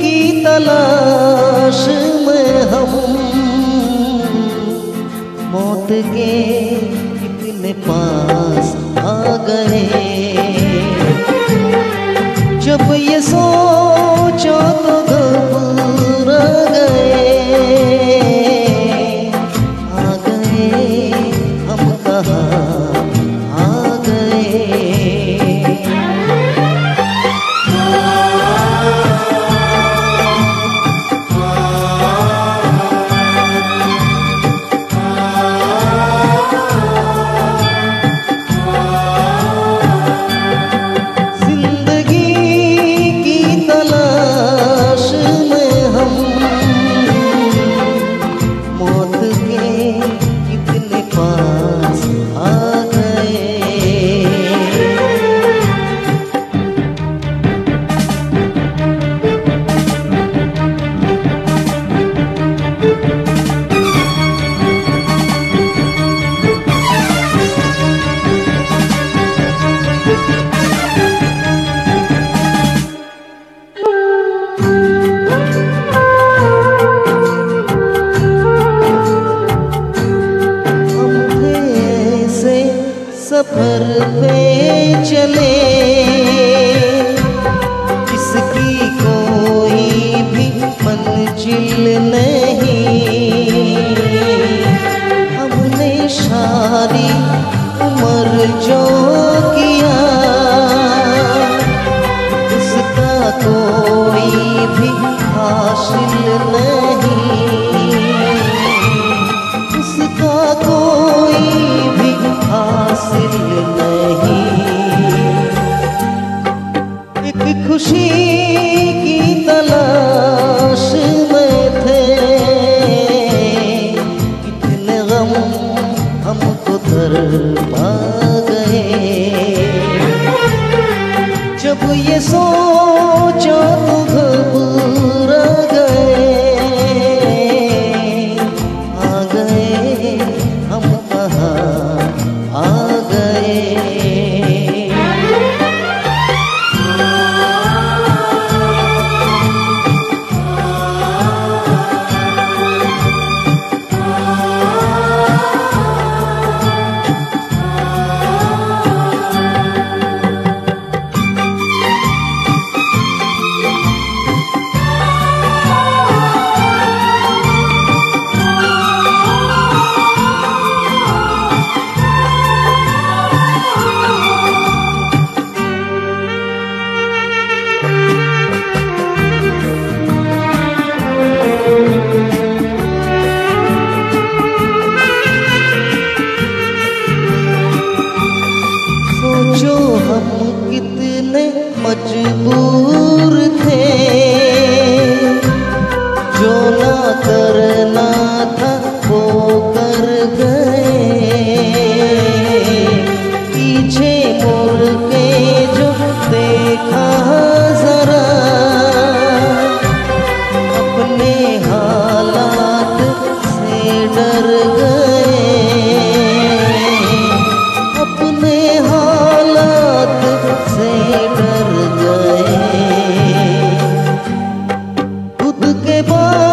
की तलाश में हम मौत के कितने पास आ गए। सारी उम्र जो किया। उसका कोई भी हासिल नहीं। उसका कोई भी हासिल नहीं। एक खुशी की गए हम कहाँ বুকে পা